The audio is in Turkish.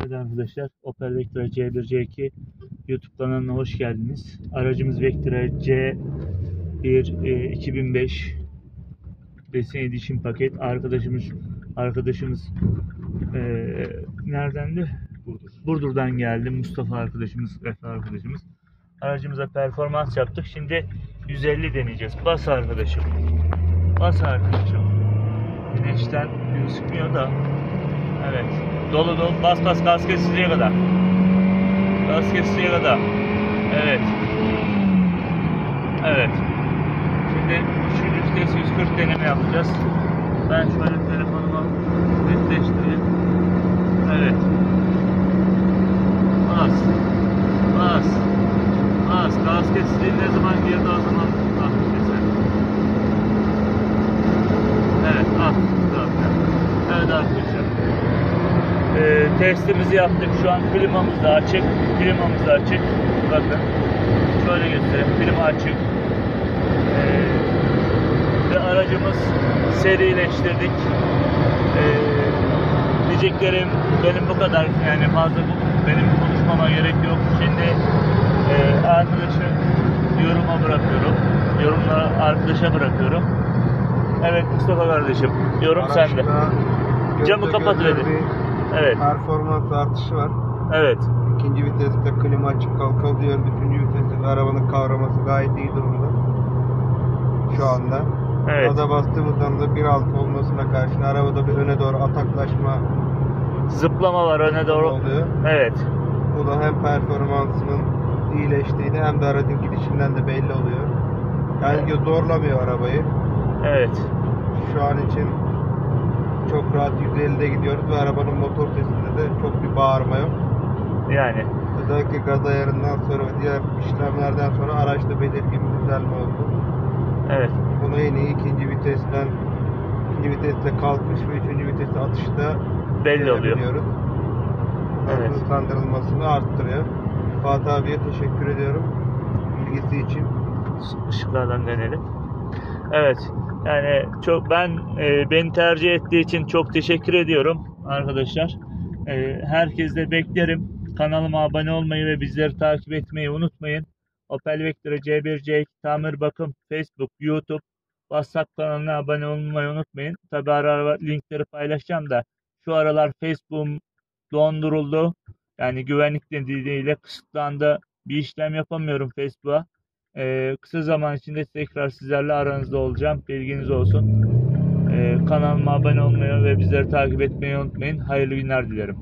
Evet arkadaşlar Opel Vectra C1 C2 YouTube kanalına hoş geldiniz. Aracımız Vectra C1 e, 2005 Racing Edition paket. Arkadaşımız arkadaşımız e, neredendi? Burdur. Burdur'dan geldi. Mustafa arkadaşımız, Efe arkadaşımız. Aracımıza performans yaptık. Şimdi 150 deneyeceğiz. Bas arkadaşım. Bas arkadaşım. Güneşten gözükmüyor da. Dolu dolu. Bas bas gaz kesiciye kadar. Gaz kesiciye kadar. Evet. Evet. Şimdi üçüncü vites 140 deneme yapacağız. Ben şöyle telefonumu netleştireyim. Evet. Bas. Bas. Bas. Gaz kesiciyi ne zaman girdi o zaman bak keser. Evet. Ah. Zaten. Evet arkadaşlar. Testimizi yaptık. Şu an klimamız da açık. Klimamız da açık. Bakın. Şöyle göstereyim. Klima açık. Ee, ve aracımız serileştirdik. Ee, diyeceklerim benim bu kadar. Yani fazla bu- benim konuşmama gerek yok. Şimdi e, arkadaşı yoruma bırakıyorum. Yorumları arkadaşa bırakıyorum. Evet Mustafa kardeşim. Yorum sende. Camı kapat görülür dedi. bir Evet. Performans artışı var. Evet. İkinci viteste klima açık kalkabiliyor. Üçüncü viteste arabanın kavraması gayet iyi durumda. Şu anda. Evet. Gaza bastığımızdan da 1.6 olmasına karşın arabada bir öne doğru ataklaşma Zıplama var öne doğru. oluyor. Evet. Bu da hem performansının iyileştiğini hem de aracın gidişinden de belli oluyor. Yani ki zorlamıyor arabayı. Evet. Şu an için çok rahat 150'de gidiyoruz ve arabanın motor sesinde de çok bir bağırma yok. Yani. Özellikle gaz ayarından sonra ve diğer işlemlerden sonra araçta belirgin bir düzelme oldu. Evet. Bunu en iyi ikinci vitesten ikinci viteste kalkış ve üçüncü viteste atışta Belli oluyor. Evet. Hızlandırılmasını arttırıyor. Fatih abiye teşekkür ediyorum bilgisi için. Işıklardan dönelim. Evet. Yani çok ben e, beni tercih ettiği için çok teşekkür ediyorum arkadaşlar. E, herkes de beklerim. Kanalıma abone olmayı ve bizleri takip etmeyi unutmayın. Opel Vectra C1 C2 tamir bakım Facebook, YouTube, WhatsApp kanalına abone olmayı unutmayın. Tabi ara ara linkleri paylaşacağım da şu aralar Facebook'um donduruldu. Yani güvenlik nedeniyle kısıtlandı. Bir işlem yapamıyorum Facebook'a. Ee, kısa zaman içinde tekrar sizlerle aranızda olacağım. Bilginiz olsun. Ee, kanalıma abone olmayı ve bizleri takip etmeyi unutmayın. Hayırlı günler dilerim.